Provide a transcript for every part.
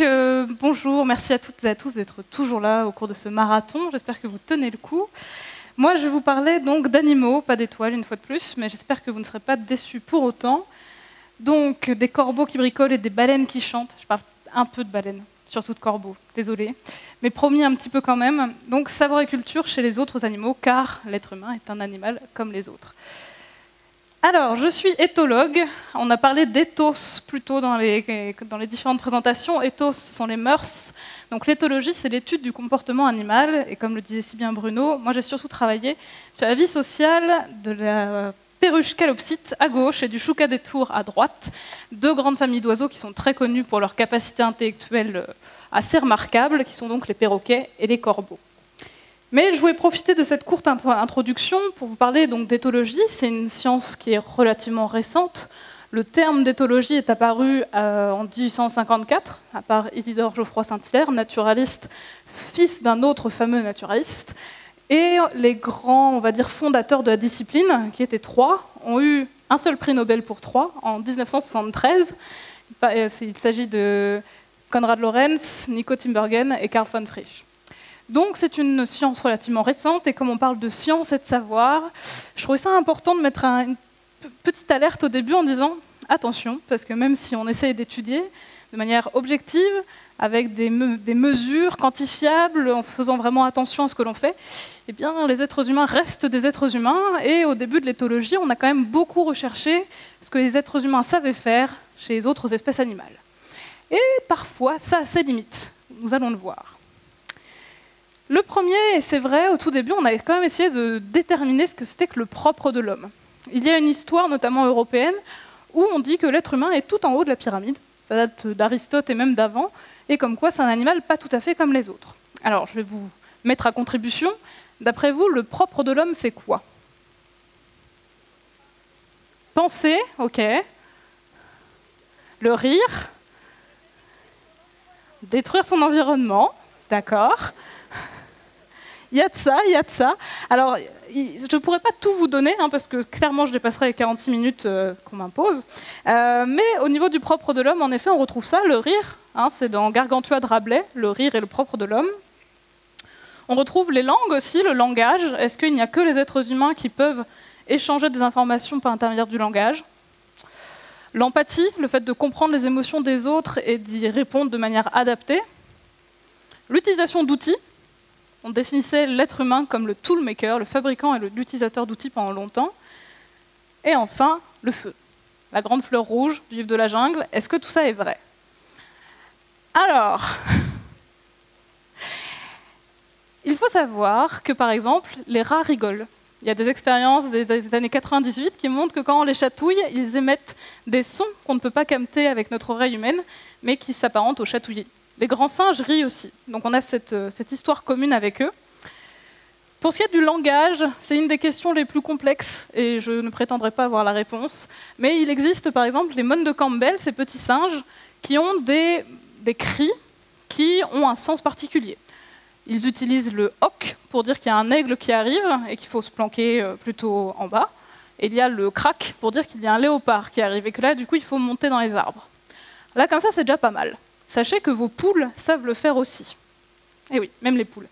Euh, bonjour, merci à toutes et à tous d'être toujours là au cours de ce marathon. J'espère que vous tenez le coup. Moi, je vous parler donc d'animaux, pas d'étoiles une fois de plus, mais j'espère que vous ne serez pas déçus pour autant. Donc, des corbeaux qui bricolent et des baleines qui chantent. Je parle un peu de baleines, surtout de corbeaux, désolé. Mais promis un petit peu quand même. Donc, savoir et culture chez les autres animaux, car l'être humain est un animal comme les autres. Alors, je suis éthologue. On a parlé d'éthos plutôt dans les, dans les différentes présentations. Ethos, ce sont les mœurs. Donc, l'éthologie, c'est l'étude du comportement animal. Et comme le disait si bien Bruno, moi j'ai surtout travaillé sur la vie sociale de la perruche calopsite à gauche et du chouca des à droite. Deux grandes familles d'oiseaux qui sont très connues pour leur capacité intellectuelle assez remarquable, qui sont donc les perroquets et les corbeaux. Mais je voulais profiter de cette courte introduction pour vous parler donc d'éthologie. C'est une science qui est relativement récente. Le terme d'éthologie est apparu euh, en 1854 à part Isidore Geoffroy Saint-Hilaire, naturaliste, fils d'un autre fameux naturaliste. Et les grands, on va dire, fondateurs de la discipline, qui étaient trois, ont eu un seul prix Nobel pour trois en 1973. Euh, il s'agit de Konrad Lorenz, Nico Timbergen et Karl von Frisch. Donc c'est une science relativement récente et comme on parle de science et de savoir, je trouvais ça important de mettre une petite alerte au début en disant attention, parce que même si on essaye d'étudier de manière objective, avec des, mesures quantifiables, en faisant vraiment attention à ce que l'on fait, eh bien, les êtres humains restent des êtres humains. Et au début de l'éthologie, on a quand même beaucoup recherché ce que les êtres humains savaient faire chez les autres espèces animales. Et parfois, ça a ses limites. Nous allons le voir. Le premier, et c'est vrai, au tout début, on avait quand même essayé de déterminer ce que c'était que le propre de l'homme. Il y a une histoire, notamment européenne, où on dit que l'être humain est tout en haut de la pyramide. Ça date d'Aristote et même d'avant, et comme quoi c'est un animal pas tout à fait comme les autres. Alors, je vais vous mettre à contribution. D'après vous, le propre de l'homme, c'est quoi? Penser, ok. Le rire. Détruire son environnement, d'accord. Il y a de ça, il y a de ça. Alors, je ne pourrais pas tout vous donner, hein, parce que clairement, je dépasserai les 46 minutes euh, qu'on m'impose. Euh, mais au niveau du propre de l'homme, en effet, on retrouve ça, le rire. Hein, c'est dans Gargantua de Rabelais, le rire est le propre de l'homme. On retrouve les langues aussi, le langage. Est-ce qu'il n'y a que les êtres humains qui peuvent échanger des informations par intermédiaire du langage? L'empathie, le fait de comprendre les émotions des autres et d'y répondre de manière adaptée. L'utilisation d'outils, on définissait l'être humain comme le toolmaker, le fabricant et l'utilisateur d'outils pendant longtemps. Et enfin, le feu, la grande fleur rouge du livre de la jungle. Est-ce que tout ça est vrai? Alors, il faut savoir que, par exemple, les rats rigolent. Il y a des expériences des, années 98 qui montrent que quand on les chatouille, ils émettent des sons qu'on ne peut pas capter avec notre oreille humaine, mais qui s'apparentent au chatouillis. Les grands singes rient aussi. Donc on a euh, cette, histoire commune avec eux. Pour ce qui est du langage, c'est une des questions les plus complexes et je ne prétendrai pas avoir la réponse. Mais il existe par exemple les mônes de Campbell, ces petits singes, qui ont des, cris qui ont un sens particulier. Ils utilisent le hoc pour dire qu'il y a un aigle qui arrive et qu'il faut se planquer euh, plutôt en bas. Et il y a le crack pour dire qu'il y a un léopard qui arrive et que là, du coup, il faut monter dans les arbres. Là, comme ça, c'est déjà pas mal sachez que vos poules savent le faire aussi. Et eh oui, même les poules.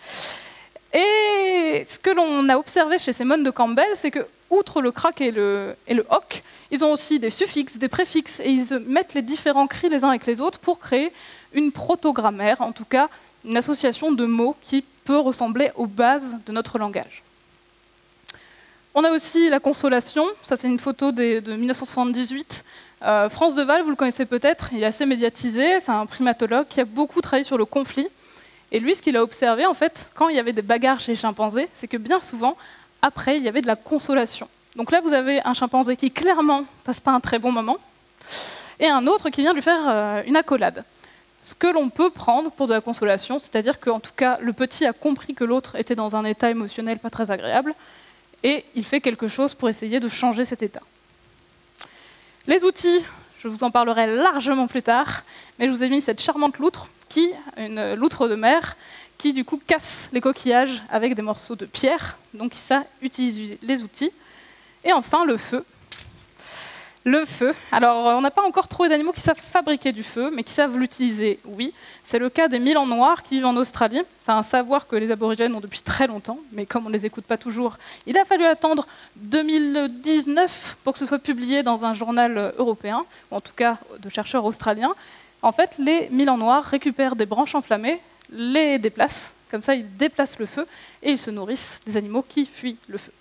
Et ce que l'on a observé chez ces de Campbell, c'est que, outre le crack et le, et le hoc, ils ont aussi des suffixes, des préfixes, et ils mettent les différents cris les uns avec les autres pour créer une protogrammaire, en tout cas une association de mots qui peut ressembler aux bases de notre langage. On a aussi la consolation, ça c'est une photo de 1978, euh, France Deval, vous le connaissez peut-être, il est assez médiatisé, c'est un primatologue qui a beaucoup travaillé sur le conflit. Et lui, ce qu'il a observé, en fait, quand il y avait des bagarres chez les chimpanzés, c'est que bien souvent, après, il y avait de la consolation. Donc là, vous avez un chimpanzé qui clairement passe pas un très bon moment, et un autre qui vient lui faire euh, une accolade. Ce que l'on peut prendre pour de la consolation, c'est-à-dire qu'en tout cas, le petit a compris que l'autre était dans un état émotionnel pas très agréable, et il fait quelque chose pour essayer de changer cet état. Les outils, je vous en parlerai largement plus tard, mais je vous ai mis cette charmante loutre, qui, une loutre de mer, qui du coup casse les coquillages avec des morceaux de pierre, donc ça utilise les outils. Et enfin le feu. Le feu. Alors, on n'a pas encore trouvé d'animaux qui savent fabriquer du feu, mais qui savent l'utiliser, oui. C'est le cas des Milans noirs qui vivent en Australie. C'est un savoir que les aborigènes ont depuis très longtemps, mais comme on ne les écoute pas toujours, il a fallu attendre 2019 pour que ce soit publié dans un journal européen, ou en tout cas de chercheurs australiens. En fait, les Milans noirs récupèrent des branches enflammées, les déplacent, comme ça ils déplacent le feu, et ils se nourrissent des animaux qui fuient le feu.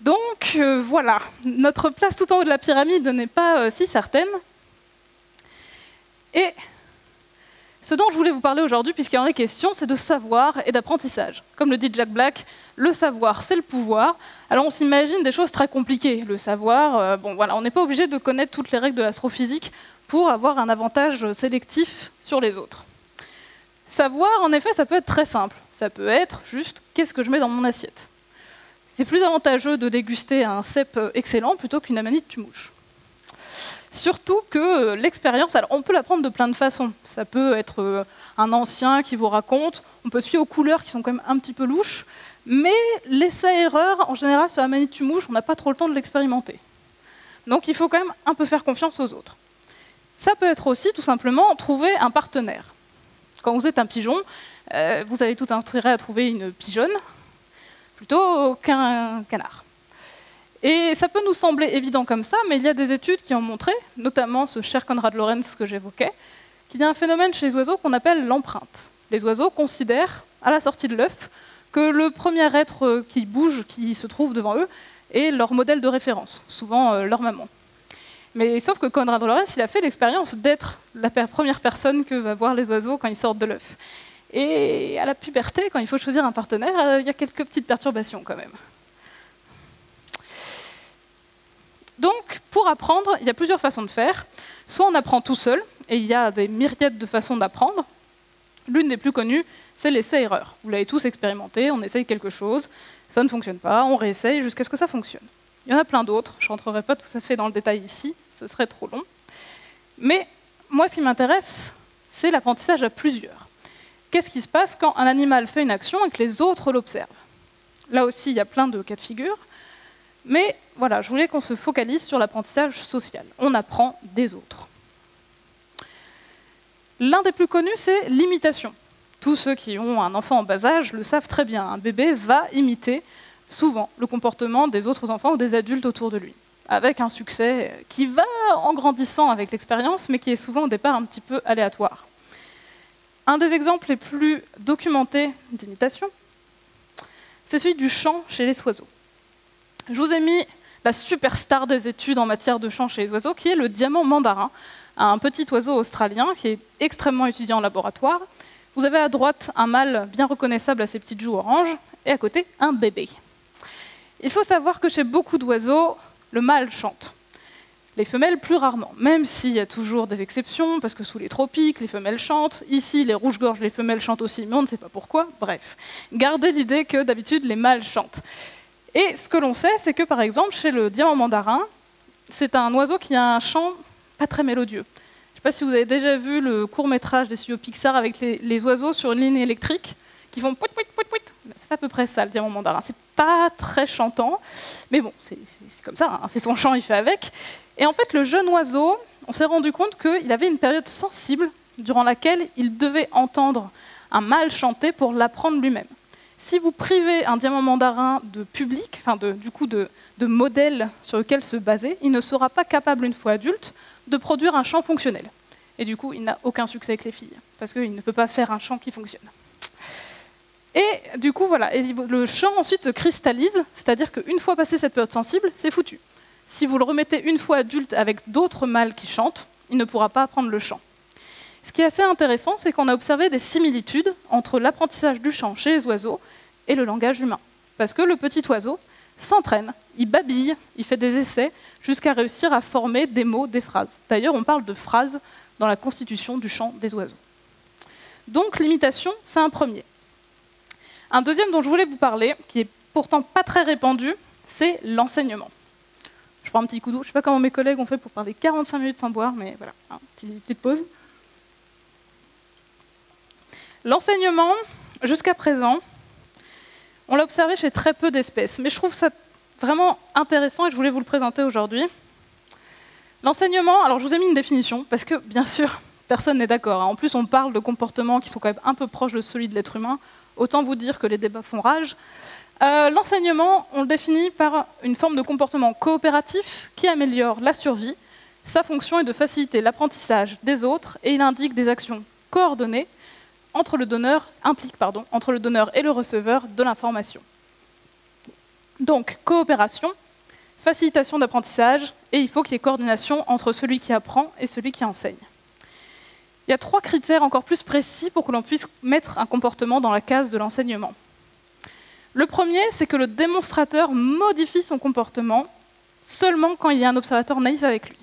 Donc euh, voilà, notre place tout en haut de la pyramide n'est pas euh, si certaine. Et ce dont je voulais vous parler aujourd'hui, puisqu'il en est question, c'est de savoir et d'apprentissage. Comme le dit Jack Black, le savoir, c'est le pouvoir. Alors on s'imagine des choses très compliquées. Le savoir, euh, bon voilà, on n'est pas obligé de connaître toutes les règles de l'astrophysique pour avoir un avantage sélectif sur les autres. Savoir, en effet, ça peut être très simple. Ça peut être juste qu'est-ce que je mets dans mon assiette? C'est plus avantageux de déguster un cèpe excellent plutôt qu'une amanite tumouche. Surtout que euh, l'expérience, on peut l'apprendre de plein de façons. Ça peut être euh, un ancien qui vous raconte, on peut suivre aux couleurs qui sont quand même un petit peu louches, mais l'essai-erreur, en général, sur l'amanite tumouche, on n'a pas trop le temps de l'expérimenter. Donc il faut quand même un peu faire confiance aux autres. Ça peut être aussi tout simplement trouver un partenaire. Quand vous êtes un pigeon, euh, vous avez tout intérêt à trouver une pigeonne, plutôt qu'un canard. Et ça peut nous sembler évident comme ça, mais il y a des études qui ont montré, notamment ce cher Conrad Lorenz que j'évoquais, qu'il y a un phénomène chez les oiseaux qu'on appelle l'empreinte. Les oiseaux considèrent, à la sortie de l'œuf, que le premier être qui bouge, qui se trouve devant eux, est leur modèle de référence, souvent euh, leur maman. Mais sauf que Conrad Lorenz, il a fait l'expérience d'être la première personne que va voir les oiseaux quand ils sortent de l'œuf. Et à la puberté, quand il faut choisir un partenaire, euh, il y a quelques petites perturbations quand même. Donc, pour apprendre, il y a plusieurs façons de faire. Soit on apprend tout seul, et il y a des myriades de façons d'apprendre. L'une des plus connues, c'est l'essai-erreur. Vous l'avez tous expérimenté, on essaye quelque chose, ça ne fonctionne pas, on réessaye jusqu'à ce que ça fonctionne. Il y en a plein d'autres, je ne rentrerai pas tout à fait dans le détail ici, ce serait trop long. Mais moi, ce qui m'intéresse, c'est l'apprentissage à plusieurs qu'est-ce qui se passe quand un animal fait une action et que les autres l'observent? Là aussi, il y a plein de cas de figure. Mais voilà, je voulais qu'on se focalise sur l'apprentissage social. On apprend des autres. L'un des plus connus, c'est l'imitation. Tous ceux qui ont un enfant en bas âge le savent très bien. Un bébé va imiter souvent le comportement des autres enfants ou des adultes autour de lui, avec un succès qui va en grandissant avec l'expérience, mais qui est souvent au départ un petit peu aléatoire. Un des exemples les plus documentés d'imitation, c'est celui du chant chez les oiseaux. Je vous ai mis la superstar des études en matière de chant chez les oiseaux, qui est le diamant mandarin, un petit oiseau australien qui est extrêmement étudié en laboratoire. Vous avez à droite un mâle bien reconnaissable à ses petites joues oranges, et à côté un bébé. Il faut savoir que chez beaucoup d'oiseaux, le mâle chante les femelles plus rarement, même s'il y a toujours des exceptions, parce que sous les tropiques, les femelles chantent. Ici, les rouges-gorges, les femelles chantent aussi, mais on ne sait pas pourquoi. Bref, gardez l'idée que d'habitude, les mâles chantent. Et ce que l'on sait, c'est que par exemple, chez le diamant mandarin, c'est un oiseau qui a un chant pas très mélodieux. Je ne sais pas si vous avez déjà vu le court métrage des studios Pixar avec les, oiseaux sur une ligne électrique qui font pouit, pouit, pouit, pouit. C'est à peu près ça, le diamant mandarin. C'est pas très chantant, mais bon, c'est comme ça, hein. c'est son chant, il fait avec. Et en fait, le jeune oiseau, on s'est rendu compte qu'il avait une période sensible durant laquelle il devait entendre un mâle chanter pour l'apprendre lui-même. Si vous privez un diamant mandarin de public, enfin du coup de, de modèle sur lequel se baser, il ne sera pas capable, une fois adulte, de produire un chant fonctionnel. Et du coup, il n'a aucun succès avec les filles, parce qu'il ne peut pas faire un chant qui fonctionne. Et du coup, voilà, le chant ensuite se cristallise, c'est-à-dire qu'une fois passé cette période sensible, c'est foutu. Si vous le remettez une fois adulte avec d'autres mâles qui chantent, il ne pourra pas apprendre le chant. Ce qui est assez intéressant, c'est qu'on a observé des similitudes entre l'apprentissage du chant chez les oiseaux et le langage humain. Parce que le petit oiseau s'entraîne, il babille, il fait des essais jusqu'à réussir à former des mots, des phrases. D'ailleurs, on parle de phrases dans la constitution du chant des oiseaux. Donc l'imitation, c'est un premier. Un deuxième dont je voulais vous parler, qui est pourtant pas très répandu, c'est l'enseignement. Je prends un petit coup d'eau. Je ne sais pas comment mes collègues ont fait pour parler 45 minutes sans boire, mais voilà, petite, pause. L'enseignement, jusqu'à présent, on l'a observé chez très peu d'espèces, mais je trouve ça vraiment intéressant et je voulais vous le présenter aujourd'hui. L'enseignement, alors je vous ai mis une définition, parce que bien sûr, personne n'est d'accord. Hein. En plus, on parle de comportements qui sont quand même un peu proches de celui de l'être humain. Autant vous dire que les débats font rage. Euh, l'enseignement, on le définit par une forme de comportement coopératif qui améliore la survie. Sa fonction est de faciliter l'apprentissage des autres et il indique des actions coordonnées entre le donneur, implique entre le donneur et le receveur de l'information. Donc, coopération, facilitation d'apprentissage, et il faut qu'il y ait coordination entre celui qui apprend et celui qui enseigne. Il y a trois critères encore plus précis pour que l'on puisse mettre un comportement dans la case de l'enseignement. Le premier, c'est que le démonstrateur modifie son comportement seulement quand il y a un observateur naïf avec lui.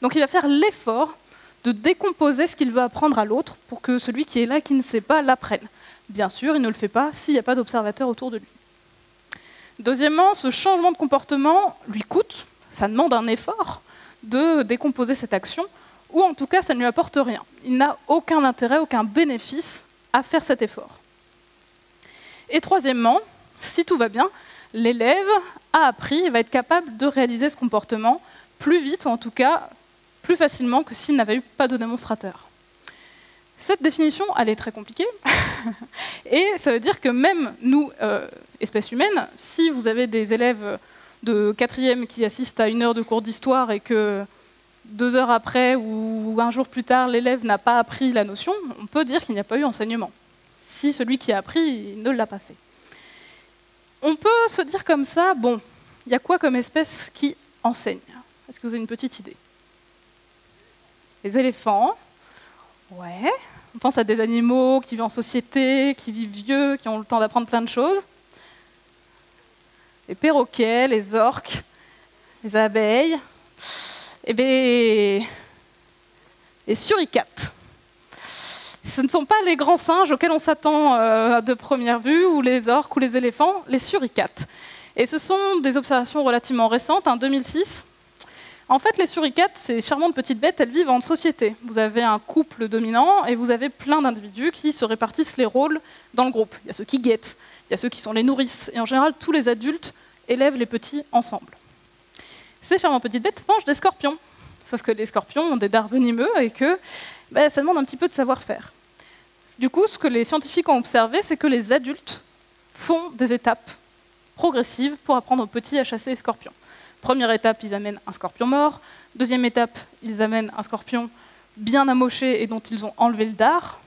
Donc il va faire l'effort de décomposer ce qu'il veut apprendre à l'autre pour que celui qui est là, qui ne sait pas, l'apprenne. Bien sûr, il ne le fait pas s'il n'y a pas d'observateur autour de lui. Deuxièmement, ce changement de comportement lui coûte, ça demande un effort de décomposer cette action, ou en tout cas, ça ne lui apporte rien. Il n'a aucun intérêt, aucun bénéfice à faire cet effort. Et troisièmement, si tout va bien, l'élève a appris et va être capable de réaliser ce comportement plus vite, ou en tout cas plus facilement que s'il n'avait eu pas de démonstrateur. Cette définition, elle est très compliquée, et ça veut dire que même nous, euh, espèces humaines, si vous avez des élèves de quatrième qui assistent à une heure de cours d'histoire et que deux heures après ou un jour plus tard, l'élève n'a pas appris la notion, on peut dire qu'il n'y a pas eu enseignement, si celui qui a appris ne l'a pas fait on peut se dire comme ça, bon, il y a quoi comme espèce qui enseigne? Est-ce que vous avez une petite idée? Les éléphants, ouais. On pense à des animaux qui vivent en société, qui vivent vieux, qui ont le temps d'apprendre plein de choses. Les perroquets, les orques, les abeilles, et eh bien, les suricates ce ne sont pas les grands singes auxquels on s'attend euh, de première vue, ou les orques ou les éléphants, les suricates. Et ce sont des observations relativement récentes, en 2006. En fait, les suricates, ces charmantes petites bêtes, elles vivent en société. Vous avez un couple dominant et vous avez plein d'individus qui se répartissent les rôles dans le groupe. Il y a ceux qui guettent, il y a ceux qui sont les nourrices, et en général, tous les adultes élèvent les petits ensemble. Ces charmantes petites bêtes mangent des scorpions. Sauf que les scorpions ont des dards venimeux et que ben, ça demande un petit peu de savoir-faire. Du coup, ce que les scientifiques ont observé, c'est que les adultes font des étapes progressives pour apprendre aux petits à chasser les scorpions. Première étape, ils amènent un scorpion mort. Deuxième étape, ils amènent un scorpion bien amoché et dont ils ont enlevé le dard.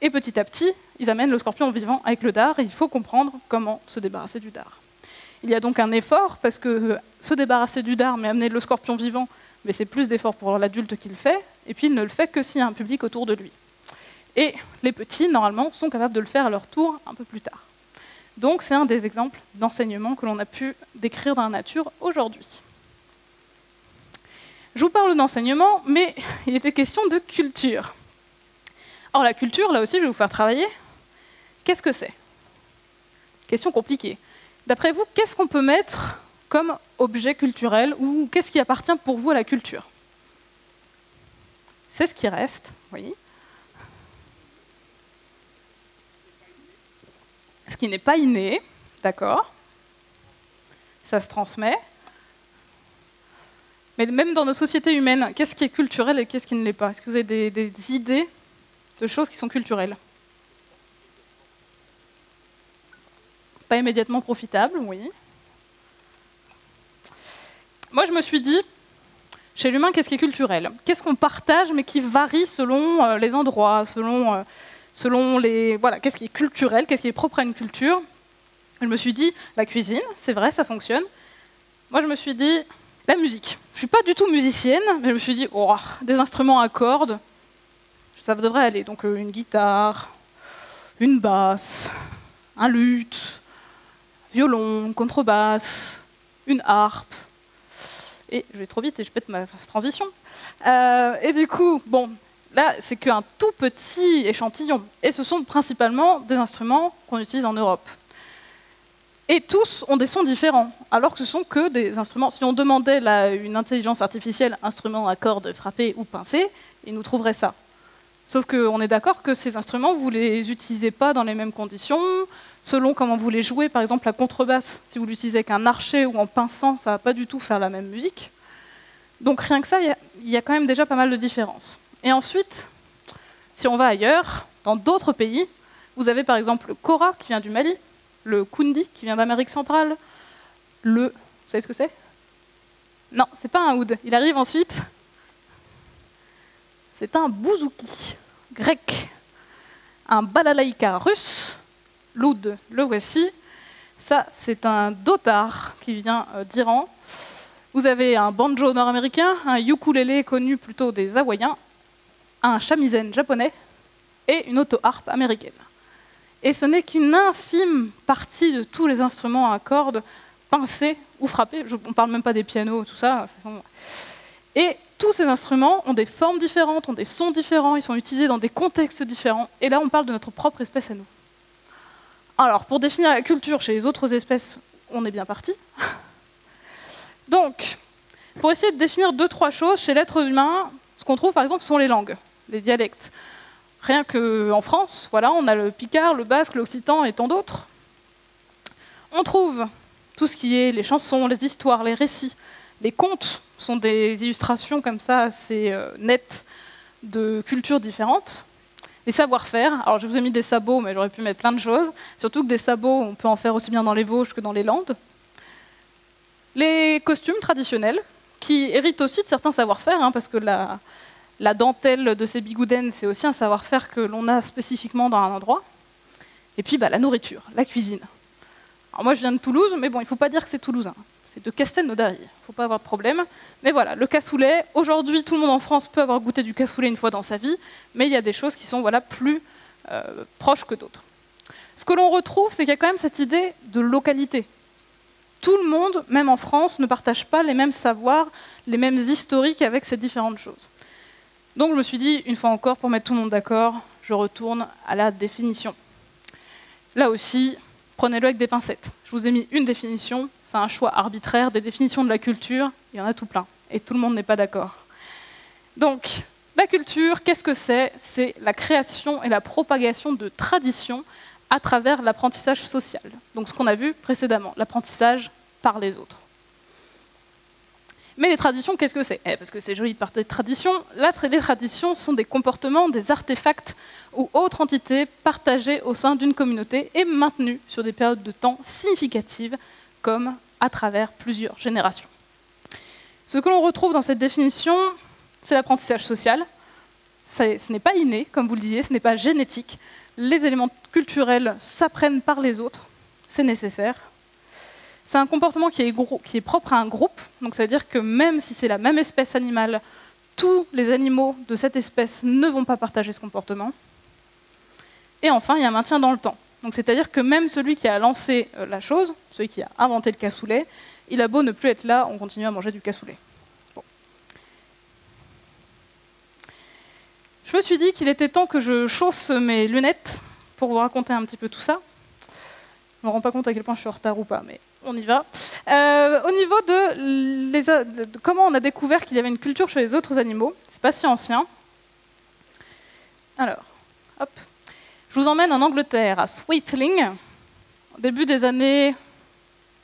Et petit à petit, ils amènent le scorpion vivant avec le dard et il faut comprendre comment se débarrasser du dard. Il y a donc un effort parce que se débarrasser du dard mais amener le scorpion vivant, mais c'est plus d'effort pour l'adulte qui le fait, et puis il ne le fait que s'il y a un public autour de lui. Et les petits, normalement, sont capables de le faire à leur tour un peu plus tard. Donc c'est un des exemples d'enseignement que l'on a pu décrire dans la nature aujourd'hui. Je vous parle d'enseignement, mais il était question de culture. Or la culture, là aussi, je vais vous faire travailler. Qu'est-ce que c'est? Question compliquée. D'après vous, qu'est-ce qu'on peut mettre comme objet culturel ou qu'est-ce qui appartient pour vous à la culture? C'est ce qui reste, oui. Ce qui n'est pas inné, d'accord? Ça se transmet. Mais même dans nos sociétés humaines, qu'est-ce qui est culturel et qu'est-ce qui ne l'est pas? Est-ce que vous avez des, idées de choses qui sont culturelles? Pas immédiatement profitables, oui. Moi, je me suis dit, chez l'humain, qu'est-ce qui est culturel? Qu'est-ce qu'on partage, mais qui varie selon euh, les endroits, selon, euh, selon les. Voilà, qu'est-ce qui est culturel, qu'est-ce qui est propre à une culture Je me suis dit, la cuisine, c'est vrai, ça fonctionne. Moi, je me suis dit, la musique. Je suis pas du tout musicienne, mais je me suis dit, oh, des instruments à cordes, ça devrait aller. Donc, euh, une guitare, une basse, un luth, violon, contrebasse, une harpe et je vais trop vite et je pète ma transition. Euh, et du coup, bon, là, c'est qu'un tout petit échantillon. Et ce sont principalement des instruments qu'on utilise en Europe. Et tous ont des sons différents, alors que ce sont que des instruments. Si on demandait à une intelligence artificielle instrument à cordes frappées ou pincées, il nous trouverait ça. Sauf qu'on est d'accord que ces instruments, vous ne les utilisez pas dans les mêmes conditions, selon comment vous les jouez. Par exemple, la contrebasse, si vous l'utilisez avec un archet ou en pinçant, ça ne va pas du tout faire la même musique. Donc rien que ça, il y, y, a quand même déjà pas mal de différences. Et ensuite, si on va ailleurs, dans d'autres pays, vous avez par exemple le Kora qui vient du Mali, le Kundi qui vient d'Amérique centrale, le... Vous savez ce que c'est? Non, c'est pas un oud. Il arrive ensuite. C'est un bouzouki grec, un balalaïka russe, l'oud, le voici. Ça, c'est un dotar qui vient euh, d'Iran. Vous avez un banjo nord-américain, un ukulélé connu plutôt des Hawaïens, un shamisen japonais et une auto-harpe américaine. Et ce n'est qu'une infime partie de tous les instruments à cordes pincés ou frappés. On ne parle même pas des pianos, tout ça. Et tous ces instruments ont des formes différentes, ont des sons différents, ils sont utilisés dans des contextes différents. Et là, on parle de notre propre espèce à nous. Alors, pour définir la culture chez les autres espèces, on est bien parti. Donc, pour essayer de définir deux, trois choses, chez l'être humain, ce qu'on trouve par exemple sont les langues, les dialectes. Rien qu'en France, voilà, on a le picard, le basque, l'occitan et tant d'autres. On trouve tout ce qui est les chansons, les histoires, les récits, les contes sont des illustrations comme ça assez euh, nettes de cultures différentes. Les savoir-faire, alors je vous ai mis des sabots, mais j'aurais pu mettre plein de choses. Surtout que des sabots, on peut en faire aussi bien dans les Vosges que dans les Landes. Les costumes traditionnels, qui héritent aussi de certains savoir-faire, hein, parce que la, la dentelle de ces bigoudens, c'est aussi un savoir-faire que l'on a spécifiquement dans un endroit. Et puis bah, la nourriture, la cuisine. Alors moi je viens de Toulouse, mais bon, il ne faut pas dire que c'est toulousain. C'est de Castelnaudary, il ne faut pas avoir de problème. Mais voilà, le cassoulet, aujourd'hui tout le monde en France peut avoir goûté du cassoulet une fois dans sa vie, mais il y a des choses qui sont voilà, plus euh, proches que d'autres. Ce que l'on retrouve, c'est qu'il y a quand même cette idée de localité. Tout le monde, même en France, ne partage pas les mêmes savoirs, les mêmes historiques avec ces différentes choses. Donc je me suis dit, une fois encore, pour mettre tout le monde d'accord, je retourne à la définition. Là aussi, prenez-le avec des pincettes. Je vous ai mis une définition, c'est un choix arbitraire des définitions de la culture, il y en a tout plein, et tout le monde n'est pas d'accord. Donc, la culture, qu'est-ce que c'est? C'est la création et la propagation de traditions à travers l'apprentissage social. Donc ce qu'on a vu précédemment, l'apprentissage par les autres. Mais les traditions, qu'est-ce que c'est eh, Parce que c'est joli de parler de traditions. Là, les traditions sont des comportements, des artefacts ou autres entités partagées au sein d'une communauté et maintenues sur des périodes de temps significatives, comme à travers plusieurs générations. Ce que l'on retrouve dans cette définition, c'est l'apprentissage social. Ce n'est pas inné, comme vous le disiez, ce n'est pas génétique. Les éléments culturels s'apprennent par les autres, c'est nécessaire. C'est un comportement qui est, propre à un groupe, donc ça veut dire que même si c'est la même espèce animale, tous les animaux de cette espèce ne vont pas partager ce comportement. Et enfin, il y a un maintien dans le temps. Donc c'est-à-dire que même celui qui a lancé euh, la chose, celui qui a inventé le cassoulet, il a beau ne plus être là, on continue à manger du cassoulet. Je me suis dit qu'il était temps que je chausse mes lunettes pour vous raconter un petit peu tout ça. Je ne me rends pas compte à quel point je suis en retard ou pas, mais on y va. Euh, au niveau de, comment on a découvert qu'il y avait une culture chez les autres animaux, c'est pas si ancien. Alors, hop. Je vous emmène en Angleterre, à Sweetling, début des années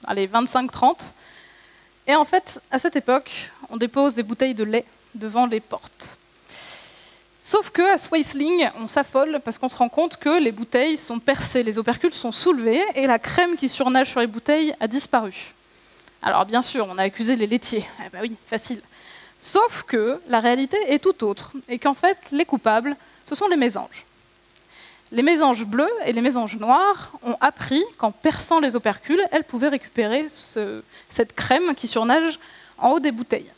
25-30. Et en fait, à cette époque, on dépose des bouteilles de lait devant les portes. Sauf que à Sweisling, on s'affole parce qu'on se rend compte que les bouteilles sont percées, les opercules sont soulevés et la crème qui surnage sur les bouteilles a disparu. Alors bien sûr, on a accusé les laitiers. Eh ben oui, facile. Sauf que la réalité est tout autre et qu'en fait, les coupables, ce sont les mésanges. Les mésanges bleus et les mésanges noirs ont appris qu'en perçant les opercules, elles pouvaient récupérer cette crème qui surnage en haut des bouteilles.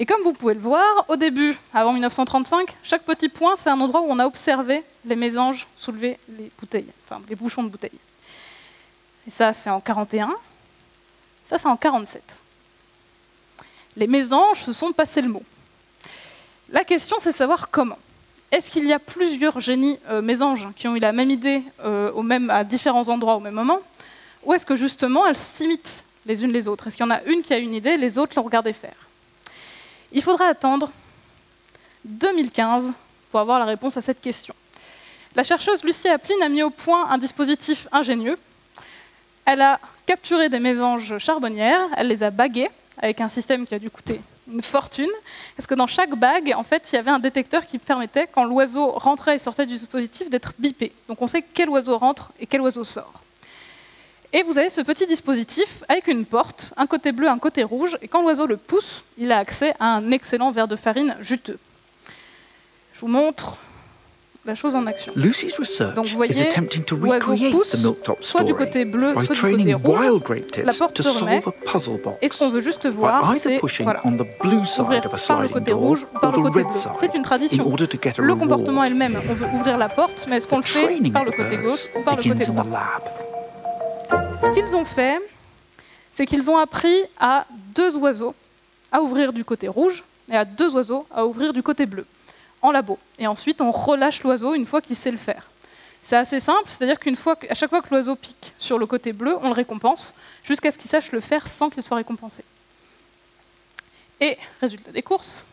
Et comme vous pouvez le voir, au début, avant 1935, chaque petit point, c'est un endroit où on a observé les mésanges soulever les bouteilles, enfin les bouchons de bouteilles. Et ça, c'est en 41. Ça, c'est en 47. Les mésanges se sont passés le mot. La question, c'est savoir comment. Est-ce qu'il y a plusieurs génies euh, mésanges qui ont eu la même idée euh, au même, à différents endroits au même moment? Ou est-ce que justement elles s'imitent les unes les autres? Est-ce qu'il y en a une qui a une idée, les autres l'ont regardé faire? Il faudra attendre 2015 pour avoir la réponse à cette question. La chercheuse Lucie Appline a mis au point un dispositif ingénieux. Elle a capturé des mésanges charbonnières, elle les a bagués avec un système qui a dû coûter une fortune, parce que dans chaque bague, en fait, il y avait un détecteur qui permettait, quand l'oiseau rentrait et sortait du dispositif, d'être bipé. Donc on sait quel oiseau rentre et quel oiseau sort. Et vous avez ce petit dispositif avec une porte, un côté bleu, un côté rouge, et quand l'oiseau le pousse, il a accès à un excellent verre de farine juteux. Je vous montre la chose en action. Lucy's research Donc vous voyez, is attempting to l'oiseau recreate pousse, the milk top soit du côté bleu, soit du côté rouge. La porte to se remet. solve a puzzle box Et ce qu'on veut juste voir, either c'est pushing voilà, on the blue side ouvrir of a par le côté rouge ou par or le the côté red bleu. side C'est une in tradition. order to get a Le comportement est le même. On veut ouvrir la porte, mais est-ce qu'on le fait par le côté gauche ou par le côté droit? Ce qu'ils ont fait, c'est qu'ils ont appris à deux oiseaux à ouvrir du côté rouge et à deux oiseaux à ouvrir du côté bleu, en labo. Et ensuite, on relâche l'oiseau une fois qu'il sait le faire. C'est assez simple, c'est-à-dire qu'une fois, que- à chaque fois que l'oiseau pique sur le côté bleu, on le récompense jusqu'à ce qu'il sache le faire sans qu'il soit récompensé. Et résultat des courses,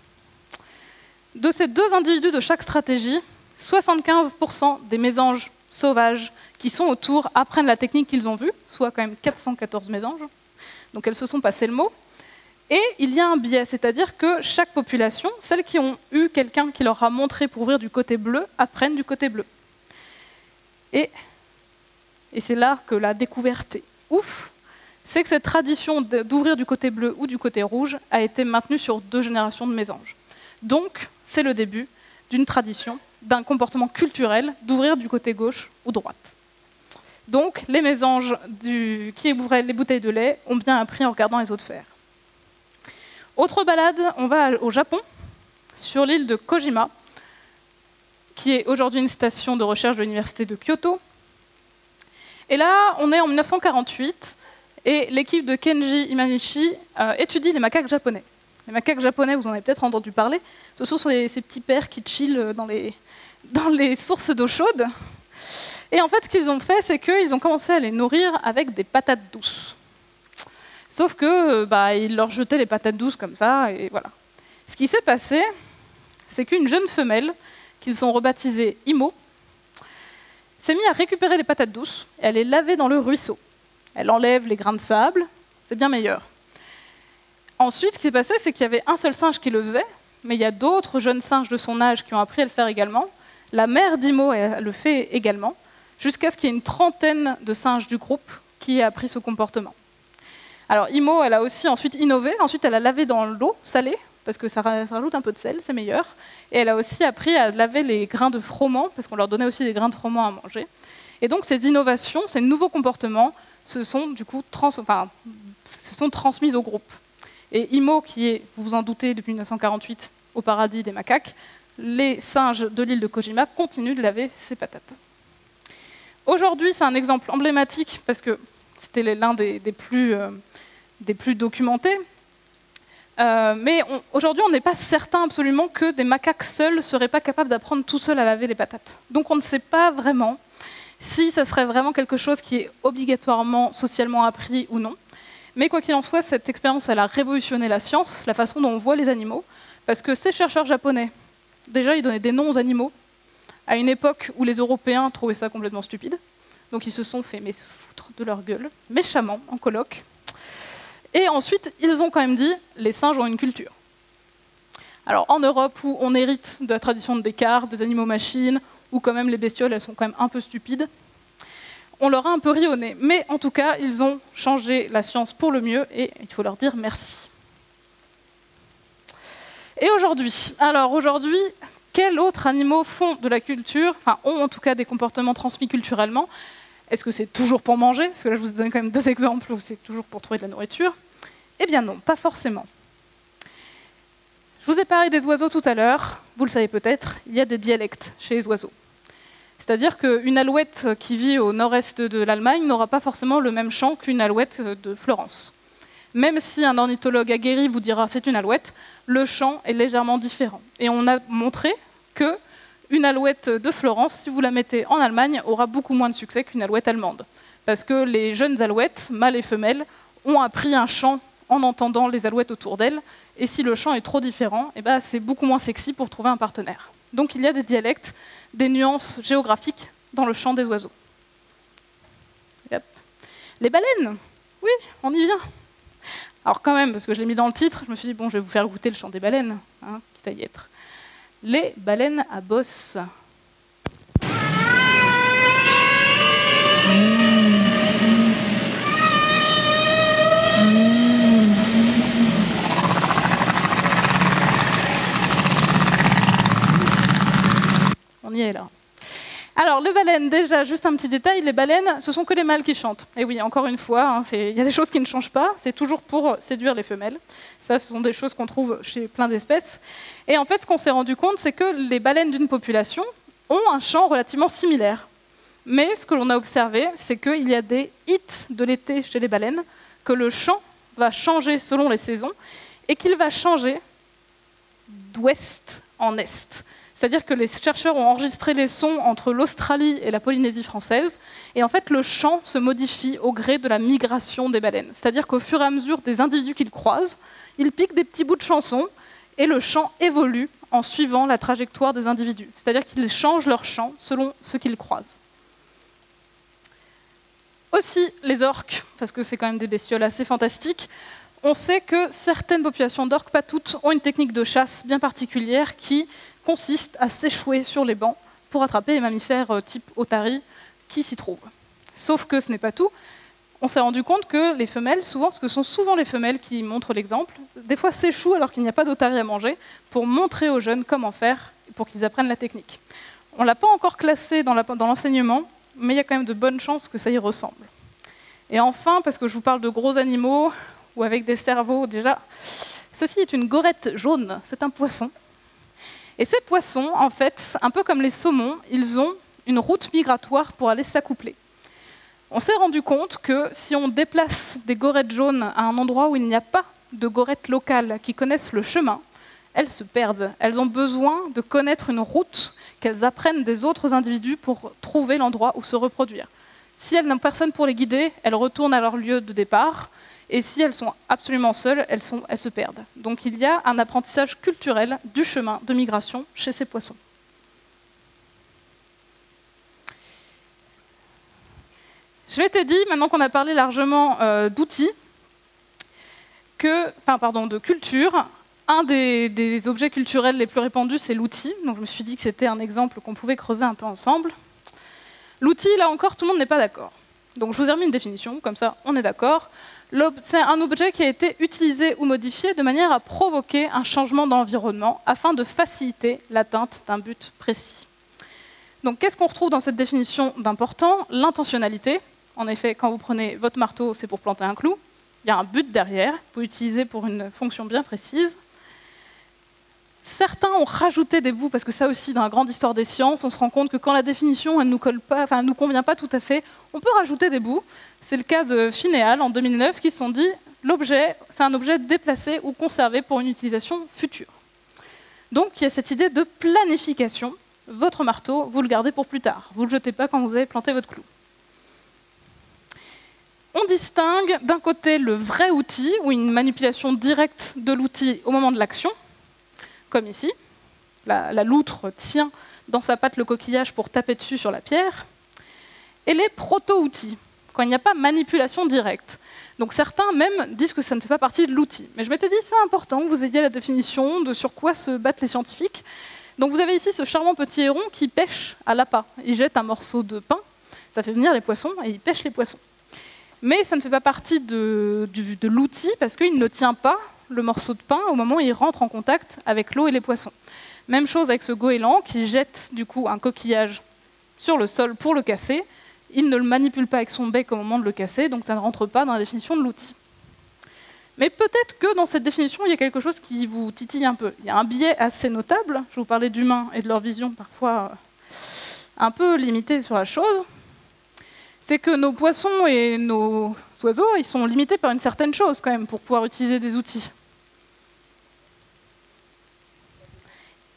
de ces deux individus de chaque stratégie, 75% des mésanges sauvages qui sont autour apprennent la technique qu'ils ont vue, soit quand même 414 mésanges. Donc elles se sont passées le mot. Et il y a un biais, c'est-à-dire que chaque population, celles qui ont eu quelqu'un qui leur a montré pour ouvrir du côté bleu, apprennent du côté bleu. Et, et c'est là que la découverte est ouf, c'est que cette tradition d'ouvrir du côté bleu ou du côté rouge a été maintenue sur deux générations de mésanges. Donc, c'est le début d'une tradition, d'un comportement culturel d'ouvrir du côté gauche ou droite. Donc, les mésanges qui ouvraient les bouteilles de lait ont bien appris en regardant les autres faire. Autre balade, on va au Japon, sur l'île de Kojima, qui est aujourd'hui une station de recherche de l'université de Kyoto. Et là, on est en 1948, et l'équipe de Kenji Imanishi euh, étudie les macaques japonais. Les macaques japonais, vous en avez peut-être entendu parler, ce sont ces, ces petits pères qui chillent dans les, dans les sources d'eau chaude. Et en fait, ce qu'ils ont fait, c'est qu'ils ont commencé à les nourrir avec des patates douces. Sauf que euh, bah, ils leur jetaient les patates douces comme ça, et voilà. Ce qui s'est passé, c'est qu'une jeune femelle, qu'ils ont rebaptisée Imo, s'est mise à récupérer les patates douces et à les laver dans le ruisseau. Elle enlève les grains de sable, c'est bien meilleur. Ensuite, ce qui s'est passé, c'est qu'il y avait un seul singe qui le faisait, mais il y a d'autres jeunes singes de son âge qui ont appris à le faire également. La mère d'Imo le fait également, jusqu'à ce qu'il y ait une trentaine de singes du groupe qui aient appris ce comportement. Alors Imo, elle a aussi ensuite innové, ensuite elle a lavé dans l'eau salée, parce que ça, ra- ça rajoute un peu de sel, c'est meilleur. Et elle a aussi appris à laver les grains de froment, parce qu'on leur donnait aussi des grains de froment à manger. Et donc ces innovations, ces nouveaux comportements, se sont du coup transmises au groupe. Et Imo, qui est, vous vous en doutez, depuis 1948 au paradis des macaques, les singes de l'île de Kojima continuent de laver ces patates. Aujourd'hui, c'est un exemple emblématique parce que c'était l'un des, euh, plus documentés. Euh, mais aujourd'hui, on n'est pas certain absolument que des macaques seuls seraient pas capables d'apprendre tout seuls à laver les patates. Donc on ne sait pas vraiment si ça serait vraiment quelque chose qui est obligatoirement socialement appris ou non. Mais quoi qu'il en soit, cette expérience, a révolutionné la science, la façon dont on voit les animaux, parce que ces chercheurs japonais, déjà, ils donnaient des noms aux animaux, à une époque où les Européens trouvaient ça complètement stupide. Donc ils se sont fait mais, foutre de leur gueule, méchamment, en colloque. Et ensuite, ils ont quand même dit, les singes ont une culture. Alors en Europe, où on hérite de la tradition de Descartes, des animaux machines, où quand même les bestioles, elles sont quand même un peu stupides, on leur a un peu ri au nez. Mais en tout cas, ils ont changé la science pour le mieux, et il faut leur dire merci. Et aujourd'hui Alors aujourd'hui, quels autres animaux font de la culture, enfin ont en tout cas des comportements transmis culturellement? Est-ce que c'est toujours pour manger? Parce que là, je vous donne quand même deux exemples où c'est toujours pour trouver de la nourriture. Eh bien non, pas forcément. Je vous ai parlé des oiseaux tout à l'heure, vous le savez peut-être, il y a des dialectes chez les oiseaux. C'est-à-dire qu'une alouette qui vit au nord-est de l'Allemagne n'aura pas forcément le même chant qu'une alouette de Florence. Même si un ornithologue aguerri vous dira c'est une alouette, le chant est légèrement différent. Et on a montré que une alouette de Florence, si vous la mettez en Allemagne, aura beaucoup moins de succès qu'une alouette allemande. Parce que les jeunes alouettes, mâles et femelles, ont appris un chant en entendant les alouettes autour d'elles. Et si le chant est trop différent, eh ben, c'est beaucoup moins sexy pour trouver un partenaire. Donc il y a des dialectes, des nuances géographiques dans le chant des oiseaux. Les baleines, oui, on y vient. Alors quand même, parce que je l'ai mis dans le titre, je me suis dit, bon, je vais vous faire goûter le chant des baleines, hein, quitte à y être. Les baleines à bosse. On y est là. Alors, les baleines, déjà, juste un petit détail, les baleines, ce sont que les mâles qui chantent. Et oui, encore une fois, hein, il y a des choses qui ne changent pas, c'est toujours pour séduire les femelles. Ça, ce sont des choses qu'on trouve chez plein d'espèces. Et en fait, ce qu'on s'est rendu compte, c'est que les baleines d'une population ont un chant relativement similaire. Mais ce que l'on a observé, c'est qu'il y a des hits de l'été chez les baleines, que le chant va changer selon les saisons, et qu'il va changer d'ouest en est. C'est-à-dire que les chercheurs ont enregistré les sons entre l'Australie et la Polynésie française, et en fait le chant se modifie au gré de la migration des baleines. C'est-à-dire qu'au fur et à mesure des individus qu'ils croisent, ils piquent des petits bouts de chansons, et le chant évolue en suivant la trajectoire des individus. C'est-à-dire qu'ils changent leur chant selon ce qu'ils croisent. Aussi les orques, parce que c'est quand même des bestioles assez fantastiques, on sait que certaines populations d'orques, pas toutes, ont une technique de chasse bien particulière qui consiste à s'échouer sur les bancs pour attraper les mammifères euh, type otarie qui s'y trouvent. Sauf que ce n'est pas tout. On s'est rendu compte que les femelles, souvent, parce que ce sont souvent les femelles qui montrent l'exemple, des fois s'échouent alors qu'il n'y a pas d'otarie à manger, pour montrer aux jeunes comment faire, pour qu'ils apprennent la technique. On ne l'a pas encore classé dans la- dans l'enseignement, mais il y a quand même de bonnes chances que ça y ressemble. Et enfin, parce que je vous parle de gros animaux, ou avec des cerveaux déjà, ceci est une gorette jaune, c'est un poisson. Et ces poissons, en fait, un peu comme les saumons, ils ont une route migratoire pour aller s'accoupler. On s'est rendu compte que si on déplace des gorettes jaunes à un endroit où il n'y a pas de gorettes locales qui connaissent le chemin, elles se perdent. Elles ont besoin de connaître une route qu'elles apprennent des autres individus pour trouver l'endroit où se reproduire. Si elles n'ont personne pour les guider, elles retournent à leur lieu de départ. Et si elles sont absolument seules, elles, se perdent. Donc il y a un apprentissage culturel du chemin de migration chez ces poissons. Je m'étais dit, maintenant qu'on a parlé largement euh, d'outils, que, pardon, de culture, un des, des objets culturels les plus répandus, c'est l'outil. Donc je me suis dit que c'était un exemple qu'on pouvait creuser un peu ensemble. L'outil, là encore, tout le monde n'est pas d'accord. Donc je vous ai remis une définition, comme ça on est d'accord. C'est un objet qui a été utilisé ou modifié de manière à provoquer un changement dans l'environnement afin de faciliter l'atteinte d'un but précis. Donc qu'est-ce qu'on retrouve dans cette définition d'important? L'intentionnalité. En effet, quand vous prenez votre marteau, c'est pour planter un clou. Il y a un but derrière, vous pouvez l'utiliser pour une fonction bien précise. Certains ont rajouté des bouts, parce que ça aussi, dans la grande histoire des sciences, on se rend compte que quand la définition elle nous convient pas tout à fait, on peut rajouter des bouts. C'est le cas de Finéal en 2009 qui se sont dit l'objet, c'est un objet déplacé ou conservé pour une utilisation future. Donc il y a cette idée de planification. Votre marteau, vous le gardez pour plus tard. Vous ne le jetez pas quand vous avez planté votre clou. On distingue d'un côté le vrai outil, ou une manipulation directe de l'outil au moment de l'action, comme ici. La, loutre tient dans sa patte le coquillage pour taper dessus sur la pierre. Et les proto-outils, quand il n'y a pas manipulation directe. Donc certains même disent que ça ne fait pas partie de l'outil. Mais je m'étais dit, c'est important que vous ayez la définition de sur quoi se battent les scientifiques. Donc vous avez ici ce charmant petit héron qui pêche à l'appât. Il jette un morceau de pain, ça fait venir les poissons et il pêche les poissons. Mais ça ne fait pas partie de, de l'outil parce qu'il ne tient pas le morceau de pain au moment où il rentre en contact avec l'eau et les poissons. Même chose avec ce goéland qui jette du coup un coquillage sur le sol pour le casser. Il ne le manipule pas avec son bec au moment de le casser, donc ça ne rentre pas dans la définition de l'outil. Mais peut-être que dans cette définition, il y a quelque chose qui vous titille un peu. Il y a un biais assez notable. Je vous parlais d'humains et de leur vision parfois un peu limitée sur la chose. C'est que nos poissons et nos oiseaux, ils sont limités par une certaine chose quand même pour pouvoir utiliser des outils.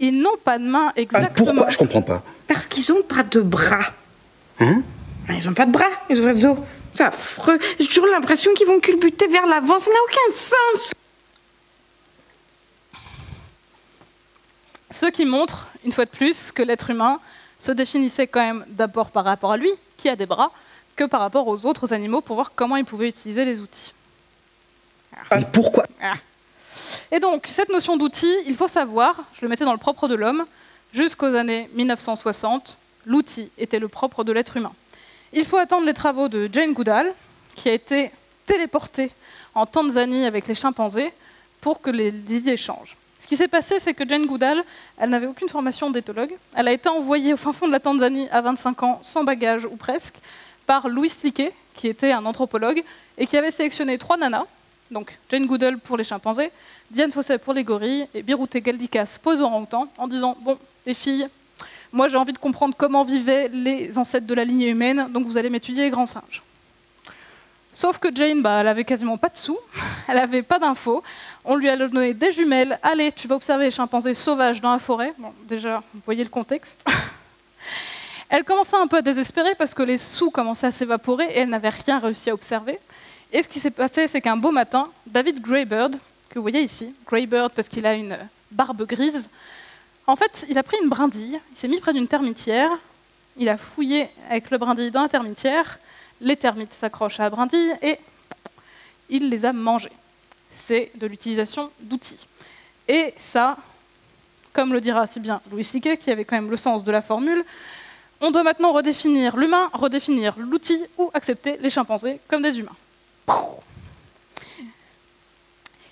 Ils n'ont pas de main Ah, exactement. pourquoi Je comprends pas. Parce qu'ils ont pas de bras. Hein? Ils ont pas de bras, les oiseaux. C'est affreux. J'ai toujours l'impression qu'ils vont culbuter vers l'avant. Ça n'a aucun sens. Ce qui montre, une fois de plus, que l'être humain se définissait quand même d'abord par rapport à lui, qui a des bras, que par rapport aux autres animaux pour voir comment il pouvait utiliser les outils. Mais pourquoi? Et donc, cette notion d'outil, il faut savoir, je le mettais dans le propre de l'homme, jusqu'aux années 1960, l'outil était le propre de l'être humain. Il faut attendre les travaux de Jane Goodall, qui a été téléportée en Tanzanie avec les chimpanzés, pour que les idées changent. Ce qui s'est passé, c'est que Jane Goodall, elle n'avait aucune formation d'éthologue. Elle a été envoyée au fin fond de la Tanzanie à 25 ans, sans bagage ou presque, par Louis Liquet, qui était un anthropologue, et qui avait sélectionné trois nanas, donc Jane Goodall pour les chimpanzés, Diane Fossey pour les gorilles, et Birute Galdikas pour les orang-outans, en disant Bon, les filles, moi j'ai envie de comprendre comment vivaient les ancêtres de la lignée humaine, donc vous allez m'étudier les grands singes. Sauf que Jane, bah, elle avait quasiment pas de sous, elle n'avait pas d'infos. On lui a donné des jumelles. Allez, tu vas observer les chimpanzés sauvages dans la forêt. Bon, déjà, vous voyez le contexte. elle commençait un peu à désespérer parce que les sous commençaient à s'évaporer et elle n'avait rien réussi à observer. Et ce qui s'est passé, c'est qu'un beau matin, David Greybird, que vous voyez ici, Greybird parce qu'il a une barbe grise, en fait, il a pris une brindille, il s'est mis près d'une termitière, il a fouillé avec le brindille dans la termitière, les termites s'accrochent à la brindille et il les a mangés. C'est de l'utilisation d'outils. Et ça, comme le dira si bien Louis Siquet, qui avait quand même le sens de la formule, on doit maintenant redéfinir l'humain, redéfinir l'outil ou accepter les chimpanzés comme des humains.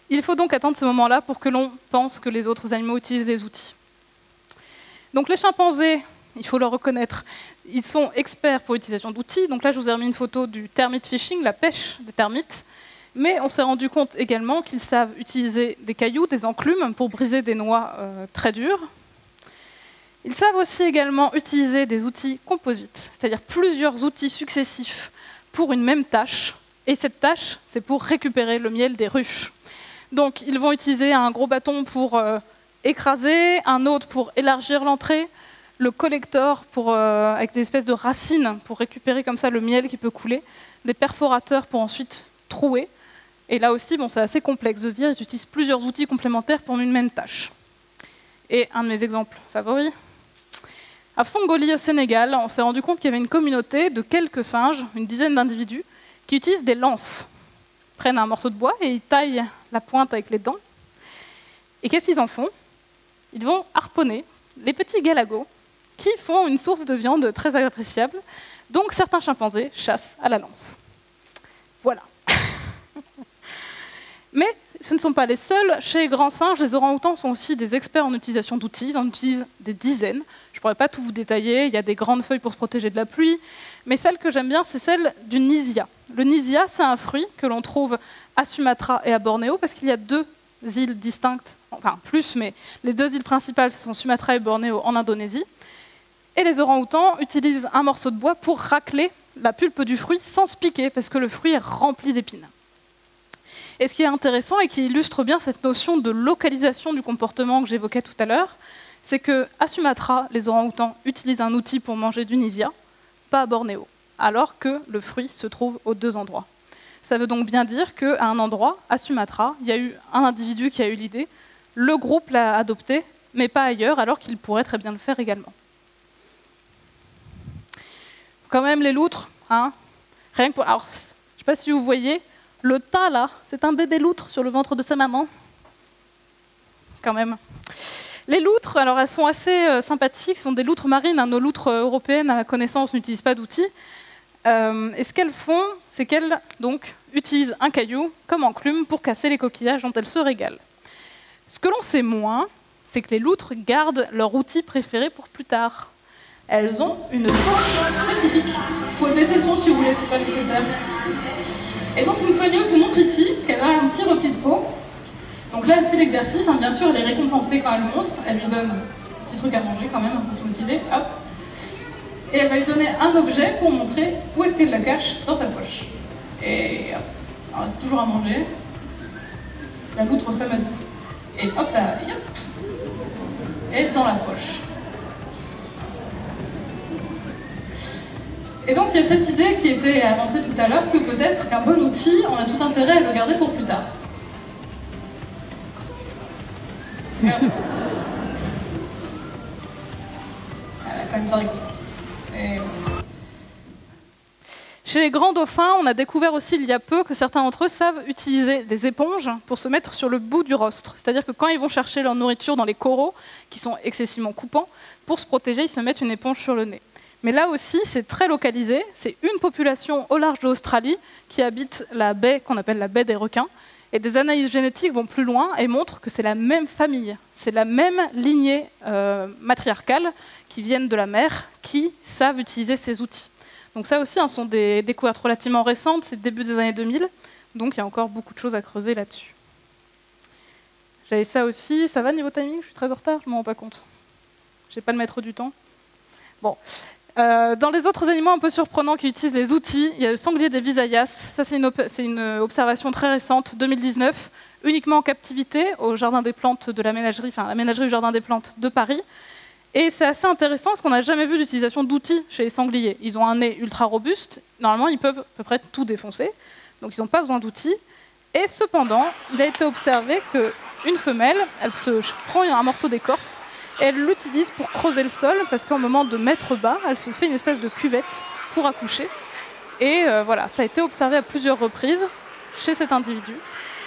Il faut donc attendre ce moment-là pour que l'on pense que les autres animaux utilisent les outils. Donc les chimpanzés, il faut le reconnaître, ils sont experts pour l'utilisation d'outils. Donc là, je vous ai remis une photo du termite fishing, la pêche des termites. Mais on s'est rendu compte également qu'ils savent utiliser des cailloux, des enclumes pour briser des noix euh, très dures. Ils savent aussi également utiliser des outils composites, c'est-à-dire plusieurs outils successifs pour une même tâche. Et cette tâche, c'est pour récupérer le miel des ruches. Donc ils vont utiliser un gros bâton pour euh, écraser, un autre pour élargir l'entrée, le collector pour, euh, avec des espèces de racines pour récupérer comme ça le miel qui peut couler, des perforateurs pour ensuite trouer. Et là aussi, bon, c'est assez complexe de se dire, ils utilisent plusieurs outils complémentaires pour une même tâche. Et un de mes exemples favoris, à Fongoli au Sénégal, on s'est rendu compte qu'il y avait une communauté de quelques singes, une dizaine d'individus, qui utilisent des lances. Prennent un morceau de bois et ils taillent la pointe avec les dents. Et qu'est-ce qu'ils en font? Ils vont harponner les petits galagos qui font une source de viande très appréciable. Donc certains chimpanzés chassent à la lance. Voilà. Mais ce ne sont pas les seuls. Chez les grands singes, les orang-outans sont aussi des experts en utilisation d'outils. Ils en utilisent des dizaines. Je ne pourrais pas tout vous détailler. Il y a des grandes feuilles pour se protéger de la pluie. Mais celle que j'aime bien, c'est celle du nisia. Le nisia, c'est un fruit que l'on trouve à Sumatra et à Bornéo parce qu'il y a deux îles distinctes, enfin plus, mais les deux îles principales sont Sumatra et Bornéo en Indonésie. Et les orang-outans utilisent un morceau de bois pour racler la pulpe du fruit sans se piquer, parce que le fruit est rempli d'épines. Et ce qui est intéressant et qui illustre bien cette notion de localisation du comportement que j'évoquais tout à l'heure, c'est qu'à Sumatra, les orang-outans utilisent un outil pour manger du nisia, pas à Bornéo, alors que le fruit se trouve aux deux endroits. Ça veut donc bien dire qu'à un endroit, à Sumatra, il y a eu un individu qui a eu l'idée, le groupe l'a adopté, mais pas ailleurs, alors qu'il pourrait très bien le faire également quand même les loutres. Hein Rien que pour... Alors, je ne sais pas si vous voyez, le tas là, c'est un bébé loutre sur le ventre de sa maman. Quand même. Les loutres, alors elles sont assez euh, sympathiques, sont des loutres marines. Hein. Nos loutres européennes, à connaissance, n'utilisent pas d'outils. Euh, et ce qu'elles font, c'est qu'elles donc utilisent un caillou comme enclume pour casser les coquillages dont elles se régalent. Ce que l'on sait moins, c'est que les loutres gardent leur outil préféré pour plus tard. Elles ont une poche spécifique. Vous pouvez baisser le son si vous voulez, c'est pas nécessaire. Et donc une soigneuse vous montre ici qu'elle a un petit repli de peau. Donc là, elle fait l'exercice, hein. bien sûr, elle est récompensée quand elle le montre. Elle lui donne un petit truc à manger quand même, pour se motiver. Hop. Et elle va lui donner un objet pour montrer où est-ce qu'elle la cache dans sa poche. Et hop. C'est toujours à manger. La loutre ça m'a Et hop là, et. Et dans la poche. Et donc il y a cette idée qui était avancée tout à l'heure que peut-être qu'un bon outil, on a tout intérêt à le garder pour plus tard. Elle a quand même sa récompense. Chez Chez les grands dauphins, on a découvert aussi il y a peu que certains d'entre eux savent utiliser des éponges pour se mettre sur le bout du rostre. C'est-à-dire que quand ils vont chercher leur nourriture dans les coraux, qui sont excessivement coupants, pour se protéger, ils se mettent une éponge sur le nez. Mais là aussi, c'est très localisé. C'est une population au large de l'Australie qui habite la baie qu'on appelle la baie des requins. Et des analyses génétiques vont plus loin et montrent que c'est la même famille, c'est la même lignée euh, matriarcale qui viennent de la mer qui savent utiliser ces outils. Donc ça aussi, ce hein, sont des découvertes relativement récentes, c'est début des années 2000, donc il y a encore beaucoup de choses à creuser là-dessus. J'avais ça aussi, ça va niveau timing? Je suis très en retard, je ne m'en rends pas compte. Je n'ai pas le maître du temps. Bon. Euh, dans les autres animaux un peu surprenants qui utilisent les outils, il y a le sanglier des Visayas. Ça, c'est une, observation très récente, 2019, uniquement en captivité au jardin des plantes de la ménagerie, enfin du jardin des plantes de Paris. Et c'est assez intéressant parce qu'on n'a jamais vu d'utilisation d'outils chez les sangliers. Ils ont un nez ultra robuste. Normalement, ils peuvent à peu près tout défoncer. Donc, ils n'ont pas besoin d'outils. Et cependant, il a été observé qu'une femelle, elle se prend un morceau d'écorce elle l'utilise pour creuser le sol parce qu'au moment de mettre bas, elle se fait une espèce de cuvette pour accoucher. Et euh, voilà, ça a été observé à plusieurs reprises chez cet individu.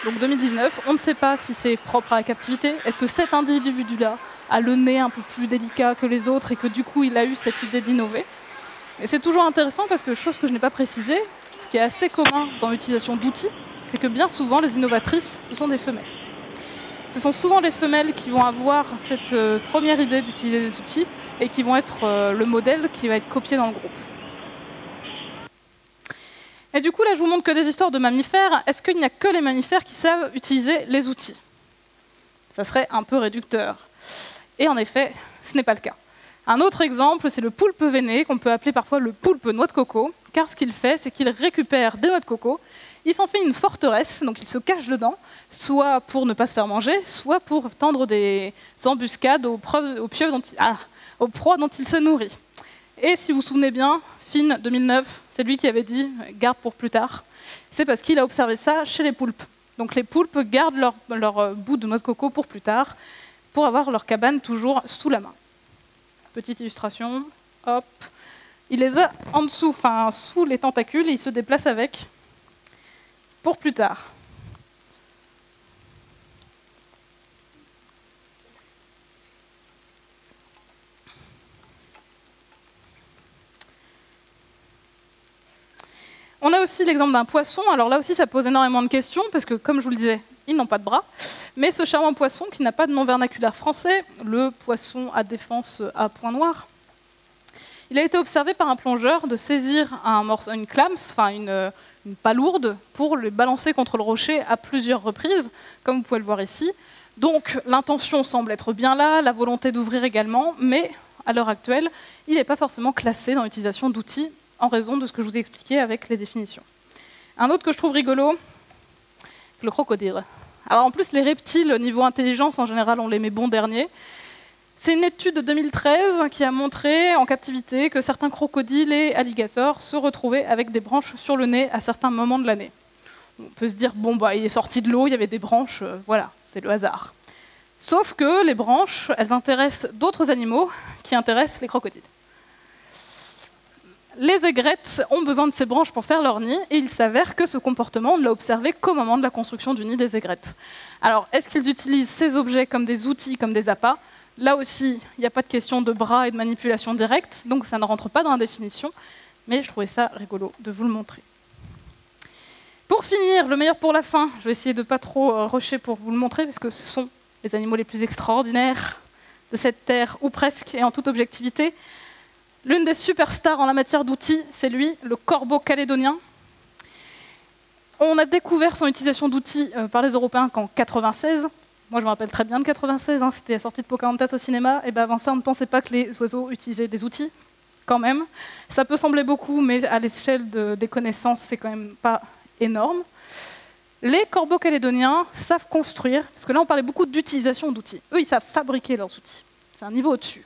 Donc 2019, on ne sait pas si c'est propre à la captivité. Est-ce que cet individu-là a le nez un peu plus délicat que les autres et que du coup il a eu cette idée d'innover? Et c'est toujours intéressant parce que, chose que je n'ai pas précisé, ce qui est assez commun dans l'utilisation d'outils, c'est que bien souvent les innovatrices, ce sont des femelles. Ce sont souvent les femelles qui vont avoir cette euh, première idée d'utiliser des outils et qui vont être euh, le modèle qui va être copié dans le groupe. Et du coup, là, je vous montre que des histoires de mammifères. Est-ce qu'il n'y a que les mammifères qui savent utiliser les outils? Ça serait un peu réducteur. Et en effet, ce n'est pas le cas. Un autre exemple, c'est le poulpe veiné, qu'on peut appeler parfois le poulpe noix de coco, car ce qu'il fait, c'est qu'il récupère des noix de coco, il s'en fait une forteresse, donc il se cache dedans, soit pour ne pas se faire manger, soit pour tendre des embuscades aux, ah, proies dont il se nourrit. Et si vous vous souvenez bien, Finn 2009, c'est lui qui avait dit garde pour plus tard. C'est parce qu'il a observé ça chez les poulpes. Donc les poulpes gardent leur, leur euh, bout de noix de coco pour plus tard pour avoir leur cabane toujours sous la main. Petite illustration, hop. Il les a en dessous, enfin sous les tentacules, et il se déplace avec pour plus tard. On a aussi l'exemple d'un poisson. Alors là aussi, ça pose énormément de questions, parce que comme je vous le disais, ils n'ont pas de bras. Mais ce charmant poisson, qui n'a pas de nom vernaculaire français, le poisson à défense à point noir, il a été observé par un plongeur de saisir un morceau, une clams, enfin une, une palourde, pour le balancer contre le rocher à plusieurs reprises, comme vous pouvez le voir ici. Donc l'intention semble être bien là, la volonté d'ouvrir également, mais à l'heure actuelle, il n'est pas forcément classé dans l'utilisation d'outils en raison de ce que je vous ai expliqué avec les définitions. Un autre que je trouve rigolo, le crocodile. Alors en plus, les reptiles, niveau intelligence, en général, on les met bon dernier. C'est une étude de 2013 qui a montré en captivité que certains crocodiles et alligators se retrouvaient avec des branches sur le nez à certains moments de l'année. On peut se dire, bon, bah, il est sorti de l'eau, il y avait des branches, euh, voilà, c'est le hasard. Sauf que les branches, elles intéressent d'autres animaux qui intéressent les crocodiles. Les aigrettes ont besoin de ces branches pour faire leur nid, et il s'avère que ce comportement, on ne l'a observé qu'au moment de la construction du nid des aigrettes. Alors, est-ce qu'ils utilisent ces objets comme des outils, comme des appâts? Là aussi, il n'y a pas de question de bras et de manipulation directe, donc ça ne rentre pas dans la définition, mais je trouvais ça rigolo de vous le montrer. Pour finir, le meilleur pour la fin, je vais essayer de ne pas trop euh, rusher pour vous le montrer, parce que ce sont les animaux les plus extraordinaires de cette terre, ou presque, et en toute objectivité. L'une des superstars en la matière d'outils, c'est lui, le corbeau calédonien. On a découvert son utilisation d'outils euh, par les Européens qu'en 96. Moi, je me rappelle très bien de 96, hein, c'était la sortie de Pocahontas au cinéma. Et ben avant ça, on ne pensait pas que les oiseaux utilisaient des outils, quand même. Ça peut sembler beaucoup, mais à l'échelle des connaissances, c'est quand même pas énorme. Les corbeaux calédoniens savent construire, parce que là, on parlait beaucoup d'utilisation d'outils. Eux, ils savent fabriquer leurs outils. C'est un niveau au-dessus.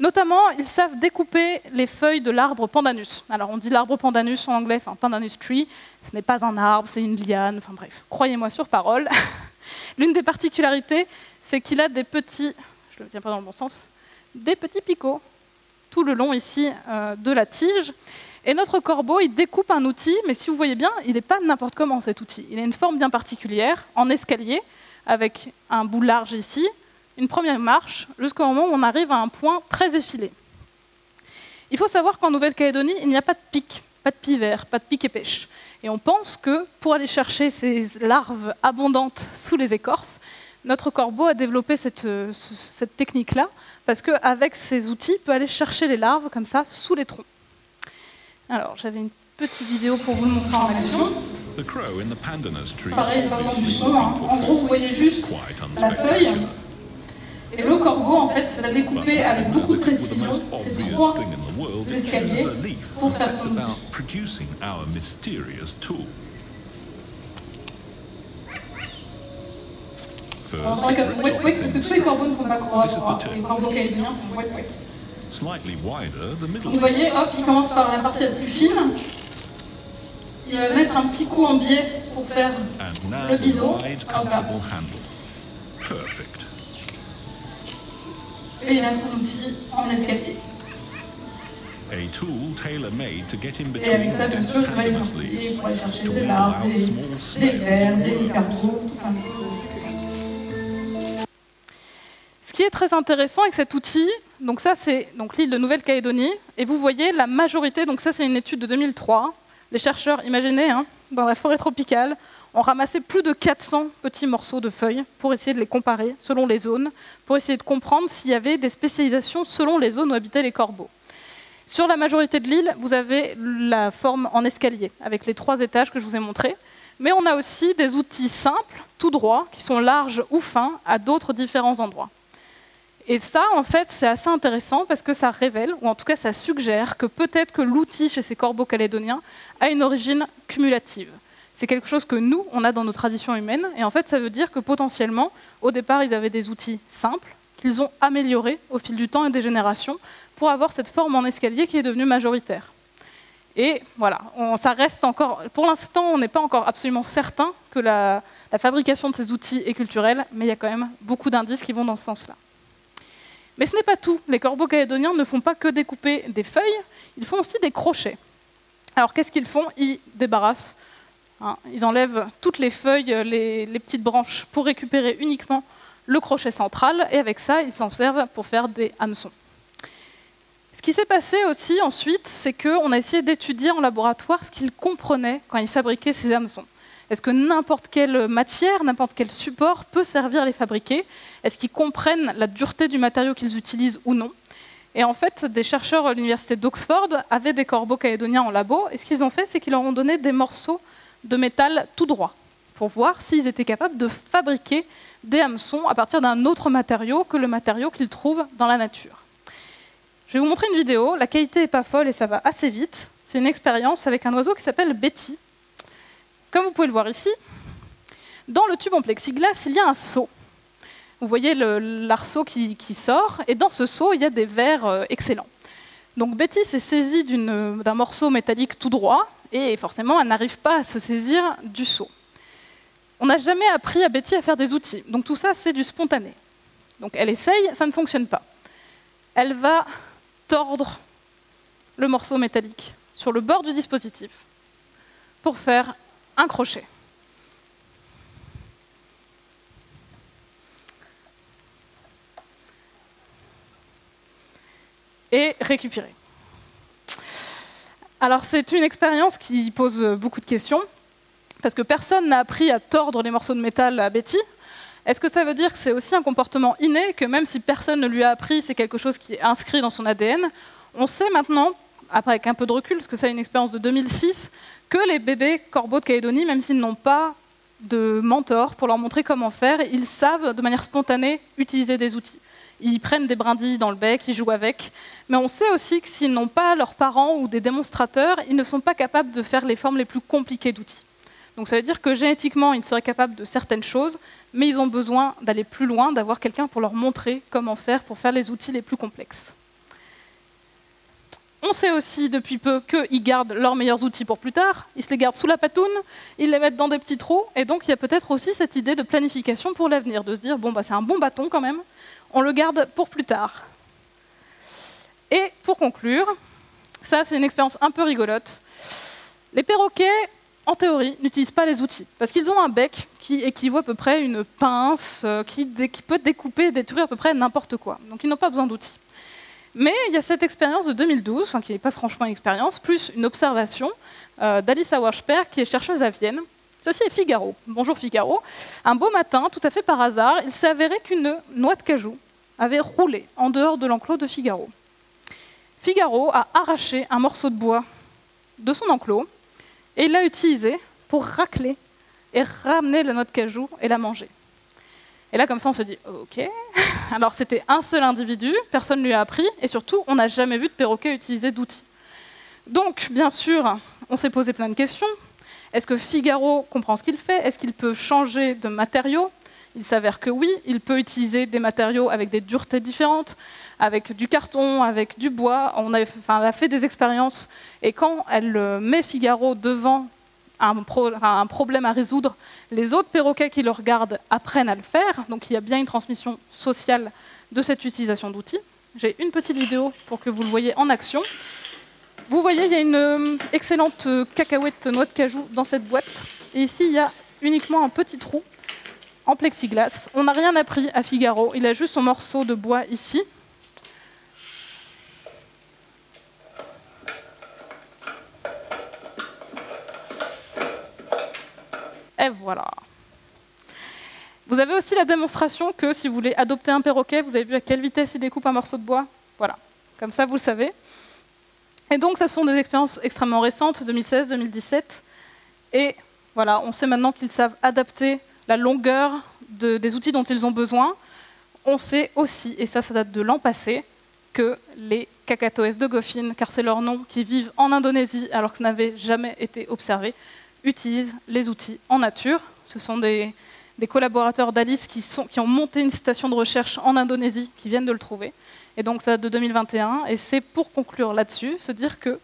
Notamment, ils savent découper les feuilles de l'arbre pandanus. Alors, on dit l'arbre pandanus en anglais, enfin pandanus tree. Ce n'est pas un arbre, c'est une liane. Enfin bref, croyez-moi sur parole. L'une des particularités, c'est qu'il a des petits, je le tiens pas dans le bon sens, des petits picots tout le long ici euh, de la tige. Et notre corbeau, il découpe un outil, mais si vous voyez bien, il n'est pas n'importe comment cet outil. Il a une forme bien particulière, en escalier, avec un bout large ici, une première marche, jusqu'au moment où on arrive à un point très effilé. Il faut savoir qu'en Nouvelle-Calédonie, il n'y a pas de pic, pas de pivert, pas de pic et pêche. Et on pense que pour aller chercher ces larves abondantes sous les écorces, notre corbeau a développé cette, cette technique-là, parce qu'avec ces outils, il peut aller chercher les larves comme ça sous les troncs. Alors, j'avais une petite vidéo pour vous montrer en action. Pareil, pas besoin du son. hein. En gros, vous voyez juste la feuille. Et le corbeau, en fait, va découper avec beaucoup de précision ces trois escaliers pour faire son outil. Alors, c'est vrai que wait, wait, parce que tous les corbeaux ne font pas croire. Les corbeaux calédoniens font wait, wait. Donc, vous voyez, hop, il commence par la partie la plus fine. Il va mettre un petit coup en biais pour faire le biseau. Hop là. Et il a son outil en escalier. Et avec ça, bien sûr, il va les employer pour aller chercher des larves, des, des vers, des escargots, tout plein de choses. Ce qui est très intéressant avec cet outil, donc ça c'est donc l'île de Nouvelle-Calédonie, et vous voyez la majorité, donc ça c'est une étude de 2003, les chercheurs, imaginez, hein, dans la forêt tropicale, ont ramassé plus de 400 petits morceaux de feuilles pour essayer de les comparer selon les zones, pour essayer de comprendre s'il y avait des spécialisations selon les zones où habitaient les corbeaux. Sur la majorité de l'île, vous avez la forme en escalier, avec les trois étages que je vous ai montrés. Mais on a aussi des outils simples, tout droits, qui sont larges ou fins, à d'autres différents endroits. Et ça, en fait, c'est assez intéressant parce que ça révèle, ou en tout cas ça suggère, que peut-être que l'outil chez ces corbeaux calédoniens a une origine cumulative. C'est quelque chose que nous, on a dans nos traditions humaines, et en fait, ça veut dire que potentiellement, au départ, ils avaient des outils simples, qu'ils ont améliorés au fil du temps et des générations, pour avoir cette forme en escalier qui est devenue majoritaire. Et voilà, ça reste encore. Pour l'instant, on n'est pas encore absolument certain que la, la fabrication de ces outils est culturelle, mais il y a quand même beaucoup d'indices qui vont dans ce sens-là. Mais ce n'est pas tout. Les corbeaux calédoniens ne font pas que découper des feuilles, ils font aussi des crochets. Alors qu'est-ce qu'ils font? Ils débarrassent, hein, ils enlèvent toutes les feuilles, les, les, petites branches, pour récupérer uniquement le crochet central, et avec ça, ils s'en servent pour faire des hameçons. Ce qui s'est passé aussi ensuite, c'est qu'on a essayé d'étudier en laboratoire ce qu'ils comprenaient quand ils fabriquaient ces hameçons. Est-ce que n'importe quelle matière, n'importe quel support peut servir à les fabriquer? Est-ce qu'ils comprennent la dureté du matériau qu'ils utilisent ou non? Et en fait, des chercheurs à l'université d'Oxford avaient des corbeaux calédoniens en labo, et ce qu'ils ont fait, c'est qu'ils leur ont donné des morceaux de métal tout droit, pour voir s'ils étaient capables de fabriquer des hameçons à partir d'un autre matériau que le matériau qu'ils trouvent dans la nature. Je vais vous montrer une vidéo, la qualité n'est pas folle et ça va assez vite. C'est une expérience avec un oiseau qui s'appelle Betty. Comme vous pouvez le voir ici, dans le tube en plexiglas, il y a un seau. Vous voyez l'arceau qui, sort, et dans ce seau, il y a des verres euh, excellents. Donc Betty s'est saisie d'un morceau métallique tout droit, et forcément, elle n'arrive pas à se saisir du seau. On n'a jamais appris à Betty à faire des outils, donc tout ça, c'est du spontané. Donc elle essaye, ça ne fonctionne pas. Elle va tordre le morceau métallique sur le bord du dispositif pour faire un crochet. Et récupérer. Alors c'est une expérience qui pose beaucoup de questions, parce que personne n'a appris à tordre les morceaux de métal à Betty. Est-ce que ça veut dire que c'est aussi un comportement inné, que même si personne ne lui a appris, c'est quelque chose qui est inscrit dans son ADN On sait maintenant, après avec un peu de recul, parce que c'est une expérience de 2006, que les bébés corbeaux de Calédonie, même s'ils n'ont pas de mentor pour leur montrer comment faire, ils savent de manière spontanée utiliser des outils. Ils prennent des brindilles dans le bec, ils jouent avec. Mais on sait aussi que s'ils n'ont pas leurs parents ou des démonstrateurs, ils ne sont pas capables de faire les formes les plus compliquées d'outils. Donc ça veut dire que génétiquement, ils seraient capables de certaines choses, mais ils ont besoin d'aller plus loin, d'avoir quelqu'un pour leur montrer comment faire pour faire les outils les plus complexes. On sait aussi depuis peu qu'ils gardent leurs meilleurs outils pour plus tard, ils se les gardent sous la patoune, ils les mettent dans des petits trous, et donc il y a peut-être aussi cette idée de planification pour l'avenir, de se dire, bon, bah, c'est un bon bâton quand même, on le garde pour plus tard. Et pour conclure, Ça, c'est une expérience un peu rigolote. Les perroquets, en théorie, n'utilisent pas les outils, parce qu'ils ont un bec qui équivaut à peu près une pince, euh, qui, peut découper et détruire à peu près n'importe quoi. Donc ils n'ont pas besoin d'outils. Mais il y a cette expérience de 2012, enfin, qui n'est pas franchement une expérience, plus une observation euh, d'Alice Auersperr, qui est chercheuse à Vienne. Ceci est Figaro. Bonjour Figaro. Un beau matin, tout à fait par hasard, il s'est avéré qu'une noix de cajou avait roulé en dehors de l'enclos de Figaro. Figaro a arraché un morceau de bois de son enclos et l'a utilisé pour racler et ramener la noix de cajou et la manger. Et là, comme ça, on se dit, ok. Alors, c'était un seul individu, personne ne lui a appris, et surtout, on n'a jamais vu de perroquet utiliser d'outils. Donc, bien sûr, on s'est posé plein de questions. Est-ce que Figaro comprend ce qu'il fait? Est-ce qu'il peut changer de matériaux Il s'avère que oui, il peut utiliser des matériaux avec des duretés différentes, avec du carton, avec du bois. On a, elle a fait des expériences, et quand elle euh, met Figaro devant un, un, problème à résoudre, les autres perroquets qui le regardent apprennent à le faire. Donc il y a bien une transmission sociale de cette utilisation d'outils. J'ai une petite vidéo pour que vous le voyez en action. Vous voyez, il y a une euh, excellente euh, cacahuète noix de cajou dans cette boîte. Et ici, il y a uniquement un petit trou en plexiglas. On n'a rien appris à Figaro. Il a juste son morceau de bois ici. Et voilà. Vous avez aussi la démonstration que si vous voulez adopter un perroquet, vous avez vu à quelle vitesse il découpe un morceau de bois Voilà. Comme ça, vous le savez. Et donc, ce sont des expériences extrêmement récentes, 2016-2017. Et voilà, on sait maintenant qu'ils savent adapter la longueur de, des outils dont ils ont besoin. On sait aussi, et ça, ça date de l'an passé, que les cacatoès de Goffin, car c'est leur nom, qui vivent en Indonésie alors que ça n'avait jamais été observé, utilisent les outils en nature. Ce sont des, des collaborateurs d'Alice qui, qui ont monté une station de recherche en Indonésie, qui viennent de le trouver. Et donc ça date de 2021. Et c'est pour conclure là-dessus, se dire que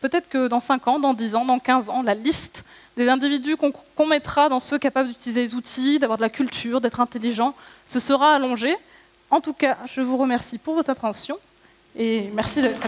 peut-être que dans 5 ans, dans 10 ans, dans 15 ans, la liste des individus qu'on qu mettra dans ceux capables d'utiliser les outils, d'avoir de la culture, d'être intelligents, se sera allongée. En tout cas, je vous remercie pour votre attention et merci d'être.